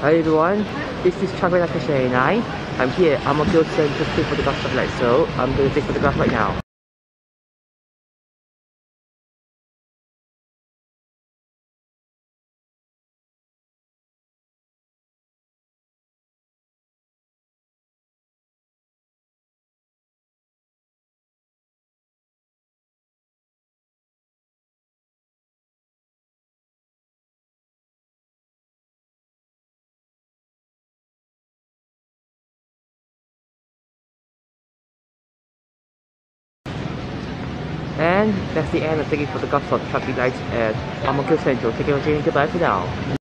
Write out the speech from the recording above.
Hi everyone, this is Nakasha 9. I'm here at Ang Mo Kio Center to take photographs of light, so I'm going to take photographs right now. And that's the end of taking photographs of traffic lights at Ang Mo Kio Central. Thank you for watching. Goodbye for now.